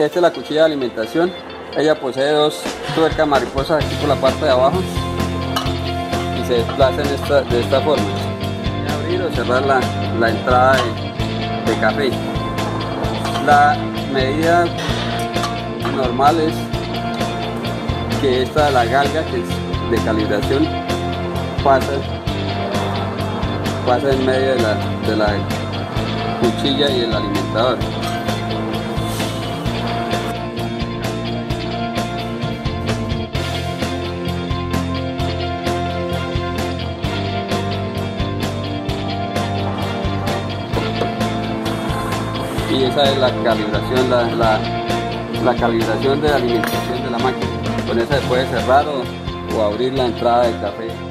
Esta es la cuchilla de alimentación. Ella posee dos tuercas mariposas aquí por la parte de abajo y se desplaza esta, de esta forma. Abrir o cerrar la, entrada de, café. La medida normal es que esta la galga que es de calibración pasa, pasa en medio de la, de la cuchilla y el alimentador. y esa es la calibración, la, calibración de la alimentación de la máquina. Con esa se puede cerrar o abrir la entrada del café.